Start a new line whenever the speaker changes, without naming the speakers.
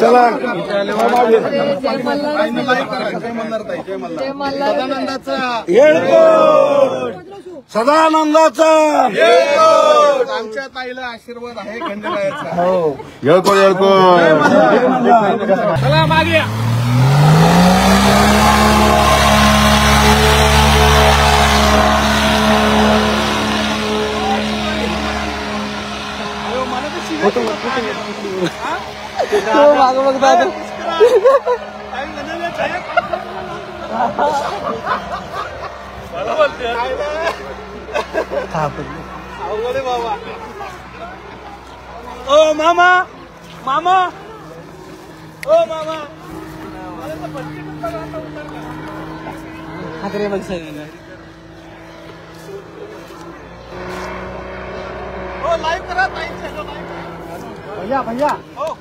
चला. सदानंदाचा.
आमच्या ताईला आशीर्वाद आहे खंडेरायाचा.
येळकोट येळकोट.
चला मागे या. ताई म्हणाले, "ताई, मला बोलते. अवघड आहे बाबा ओ मामा मामा ओ मामा मला तर पटकन बघा आता उतरला. हो लाईव्ह करा 拍下，
拍下。
好。